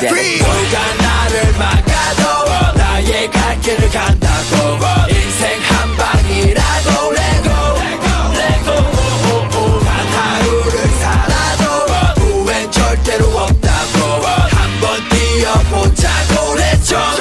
Free. 누가 나를 막아도 나의 갈 길을 간다고. 인생 한 방이라도 레고 레고 레고 단 하루를 살아도 후엔 절대로 없다고. 한번 뛰어보자고. Let's jump